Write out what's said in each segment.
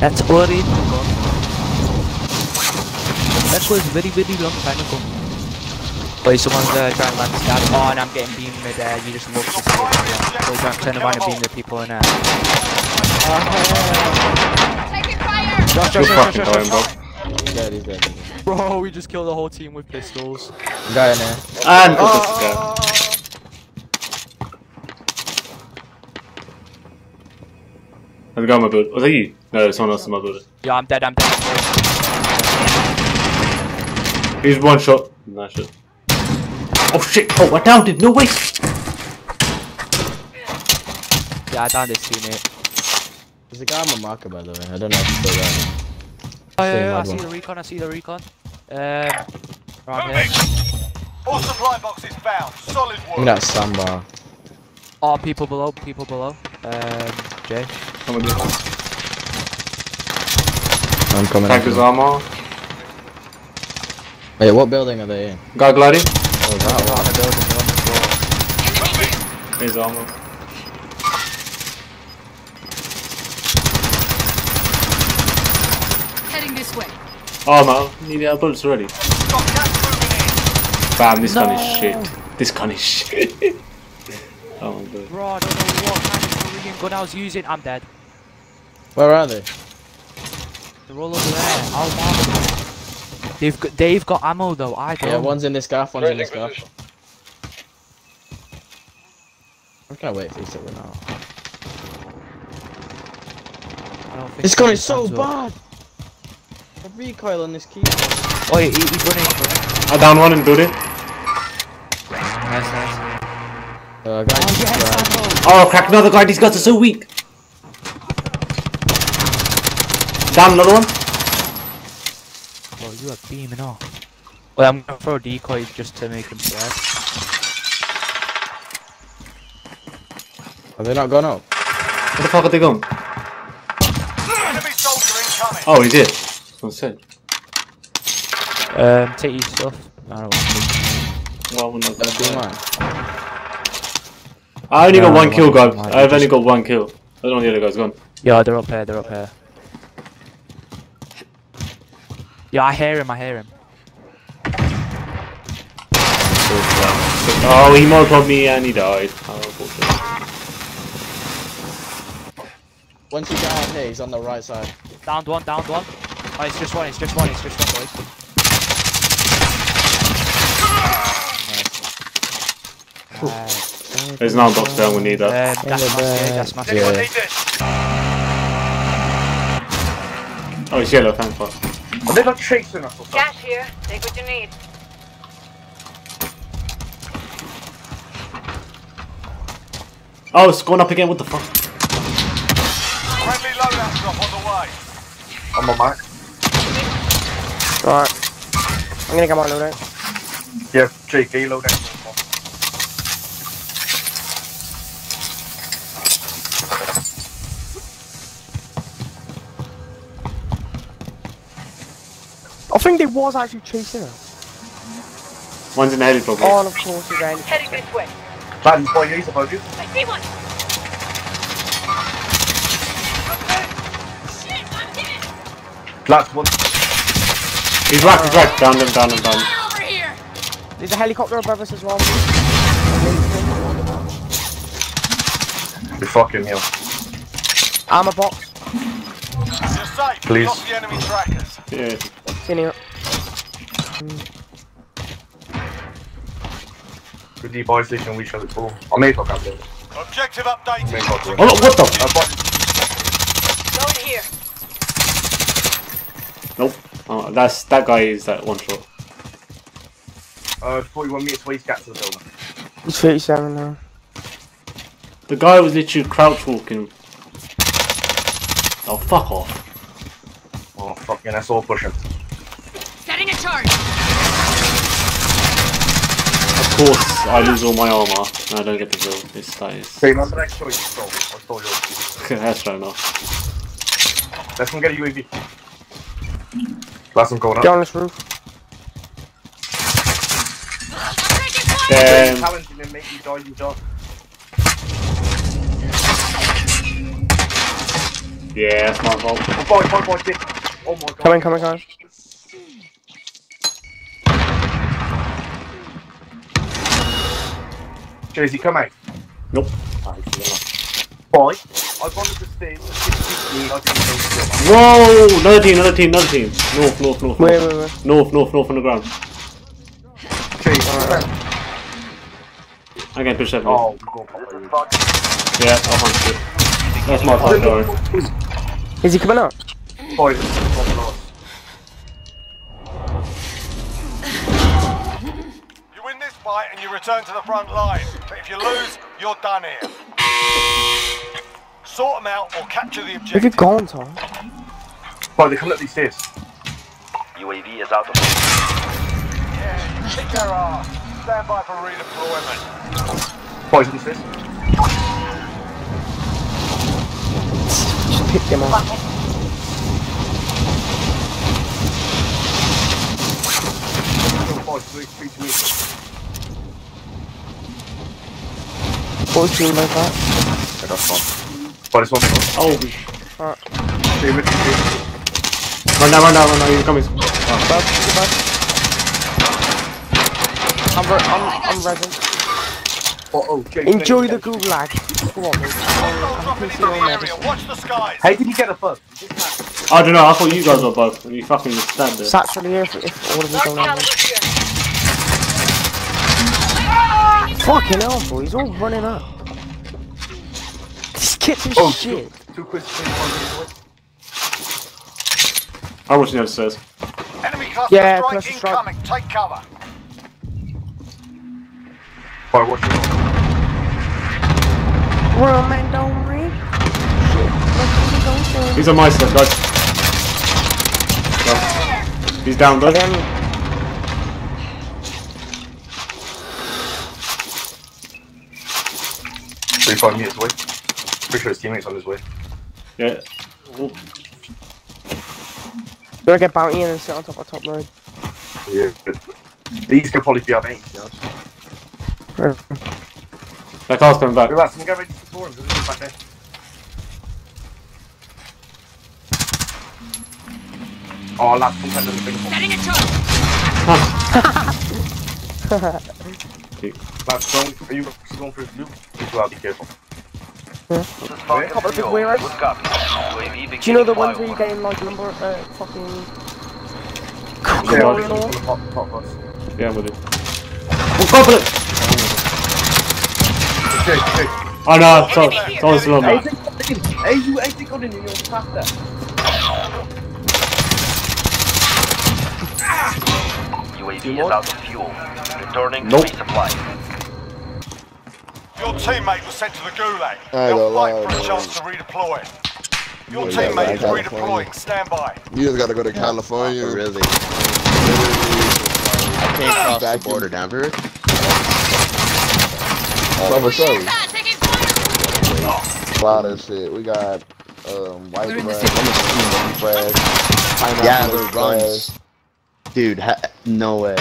That's already gone. That was very, very long time ago. Wait, someone's uh, trying to land a stab. Oh, and I'm getting beamed mid air. You just look to see it. Yeah. So don't turn around and beam the people in there. Taking fire! Josh, Good Josh, Josh, fucking Josh, going, bro. Josh. He's dead, he's dead. Bro, we just killed the whole team with pistols. Guy in there. And put this guy. There's a guy on my build. Was that you? No, there's someone else in my building. Yeah, I'm dead, I'm dead. He's one shot. Nice shot. Oh shit! Oh, I downed him. No way. Yeah, I downed this teammate. There's a guy on my marker, by the way. I don't know if he's still there. Oh, yeah, yeah, I hard see one. the recon, I see the recon. Um, around here. All supply boxes found. Solid Look at work. that sandbar. Oh, people below, people below. Um, Jay. Come on, dude. I'm coming Tank after his armor. Wait, what building are they in? Guy gliding. Oh, that They're one. on the building, on the floor. His armor. Heading this way. Oh man, need our bullets already. Got gas moving in. Bam, this gun is shit. This gun is shit. oh my god. Bro, I don't know what kind of Korean gun I was using. I'm dead. Where are they? They're all over there. I'll mark them. They've got, they've got ammo though. I don't. Yeah, one's in this gaff, one's in this gaff. I'm gonna wait for you to run out. Don't This gun is so bad! The recoil on this key. Oh, yeah, he, he's running. he's. I down one in building. Nice, nice. Uh, guy Oh, yes, right. Oh, crack another guy. These guys are so weak. Down another one. Bro, you are beaming off. Well, I'm gonna throw decoys just to make him scared. Have they not gone up? Where the fuck are they going? Enemy soldier incoming. Oh, he's here. That's what Um, take your stuff. I don't want to. Well, we're not That's gonna do mine. I only got one kill, why- guys. I've only got one kill. I don't know where the other guy's gone. Yeah, they're up here. They're up here. Yeah, I hear him. I hear him. Oh, he molotov me and he died. Oh. Once you get out here, he's on the right side. Downed one. Downed one. Oh, it's just one. It's just one. It's just one, boys. Nice. There's an arm box there. We need that. Um, gas mask. Yeah, gas mask. Yeah. Oh, it's yellow. Thanks, boss. Are they not chasing us or something? Gas here. Take what you need. Oh, it's going up again. What the fuck? Friendly loadout drop on the way. I'm on mark. Right. I'm gonna come on loadout. Yeah, JK loadout. I think they was actually chasing us. One's in the helicopter. Oh, and of course he's around. Heading this way. Plan's by you, above you. I see one. Shit, I'm hit. Plan's one. He's whacked. He's whacked. Down him. Down him. Down him. Over here. There's a helicopter above us as well. We fucking heal. Armor box. You're safe. Please. Lost the enemy trackers. Yeah. It's in here. Good D boy station, we shall it go. I may talk after. Objective updated. May talk Oh, no, what the? Uh, but Go in here. Nope. Oh, that's that guy is that one shot. uh, 41 meters away, he's got to the building. He's 37 now. The guy was literally crouch walking. Oh, fuck off. Oh, fucking, that's all pushing. Setting a charge. Of course, I lose all my armor and I don't get the kill. This that is. Hey, remember that show you stole? I stole yours. that's fair enough. Let's go get a UAV. Last one going up. Get on this roof. Um, I'm taking. Damn. Talent and make you die, you die. Yeah, that's my fault. Oh, boy, boy, boy, dick. Oh my god. Coming, coming, coming. Jersey, come out. Nope. Boy, I wanted to stay. I didn't know Whoa! Another team, another team, another team. North, north, north. Wait, north. wait, wait. North, north, north on the ground. Jersey, I'm getting pushed heavily. Oh, we're going to pop over. Yeah, I'll hunt it. That's my fault, sorry. Is he coming up? Boy, this is popping on. You fight and you return to the front line. But if you lose, you're done here. Sort them out or capture the If objective. you're gone, Tom. Boy, they're coming up these stairs. UAV is out of Yeah, you kick their ass. Stand by for redeployment. Boys, these stairs. Just pick them up. Boys, three, three to me. Boys, you like that? Yeah, that's fine. Boy, this one's Oh, Stay with me, run down, run down, run down. You're coming. Bug, bug. I'm, re- I'm, I'm resin. Oh, oh, Jay, Enjoy Jay, the Jay. gulag. Go on, mate. Hostiles dropping into the area. Watch the skies. How did you get a bug? I don't know, I thought you guys were both. You fucking just stabbed it. Sats here if, if all of them don't have it. Fucking hell, boy. He's all running up. This kitchen Oh, shit. Two quiz things, one minute, I watched the other stairs. Enemy cluster Yeah, strike cluster strike. incoming. Take cover. boy. Boy, watch it. Well, man, don't read. Shit. Let's go, go, go. He's on my step, guys. Well, he's down, though. Then, Three, five meters away. Pretty sure his teammates on his way. Yeah. Oh, gonna get bounty in and sit on top of top road. Yeah. These could probably be our mates, you know. That car's coming back. Look at that, someone get ready to score him. Back there. Oh, last one kind of thing. Setting a charge. Last going, are you going for his blue? As well, be careful. Couple of big warehouse. Good copy. Do you know the ones where you flyover. get in like lumber, uh, fucking... Yeah, Coal and all? Top, top bus. Yeah, I'm with it. Oh, go for it! Okay, okay. Oh no, so, someone's still on Hey, that. think- hey, you, hey, think on in, you're past that. UAV is out of fuel. Returning Nope. to resupply. Your teammate was sent to the gulag. I They'll fight know, for a man. chance to redeploy. Your Yeah, teammate is redeploying. Stand by. You just gotta go to California. Really? I can't cross the Vacuum. border never. Some of shows. Ah, taking fire. A lot of shit. We got um, white We're bread, city. bread, pineapple Yeah, the bread. runs. Dude, ha- no way.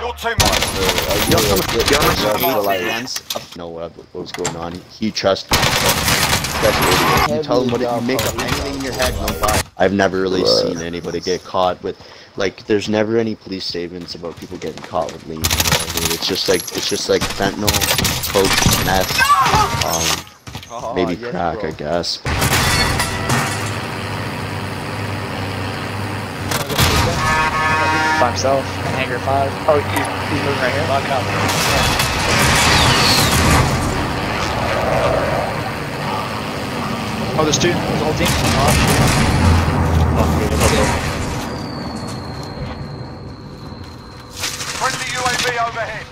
Your teammate. You know, yeah, some, good- you know yeah, some we people like- runs up know what, what was going on. He trusts me. That's an idiot. You tell him what it, you make up anything in your head, no lie. I've never really Right. seen anybody get caught with, like, there's never any police statements about people getting caught with lean. You know I mean? It's just like, it's just like fentanyl, coke, meth, um, maybe crack, I guess. By himself. Hangar 5. Oh, he's, he's moving right here. Lock up. Oh, there's two. There's a whole team. Friendly UAV overhead.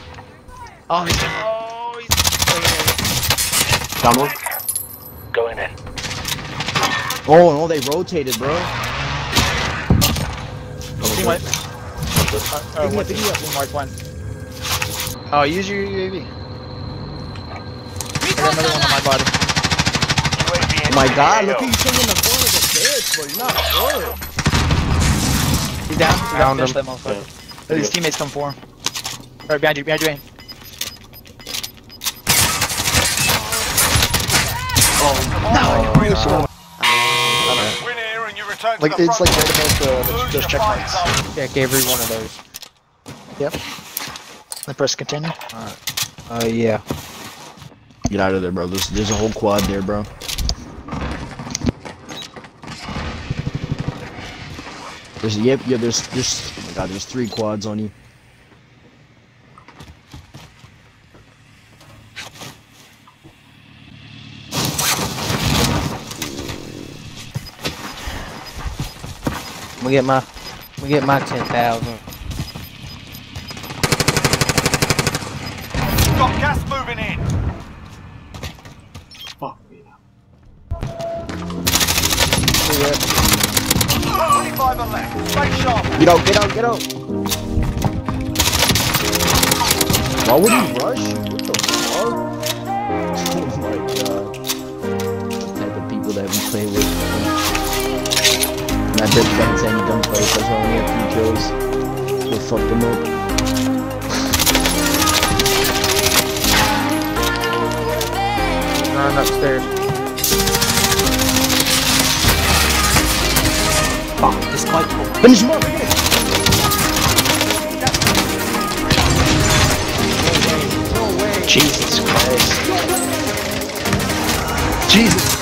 Oh, he's Oh, he's Down one. Going in. Oh, no, they rotated, bro. Team white. Uh, uh, one team white one. Oh, use your UAV. I got another one on my body. Oh my god, the look at you sitting in the corner of the bitch, bro. You're not good. He's down. He's down. him. That motherfucker. Look, his teammates come for him. Right behind you. Behind you. Aim. Oh, No, Return to Like it's like right above the, Lose the, those the fight checkpoints. zone. Check every one of those. Yep. I press continue. Uh, yeah. Get out of there, bro. There's, there's a whole quad there, bro. There's yep, yeah. There's there's oh my god. There's three quads on you. Gonna get my, I'm get my ten thousand. Got gas moving in. Fuck me. 25 are left. Stay sharp. Get out, get out, get out. Why would he rush? And I bet you haven't seen any gunfights, that's I only have three kills. We'll fuck them up. Nine upstairs. Fuck, this guy. Finish him up, finish him. Jesus Christ. Jesus!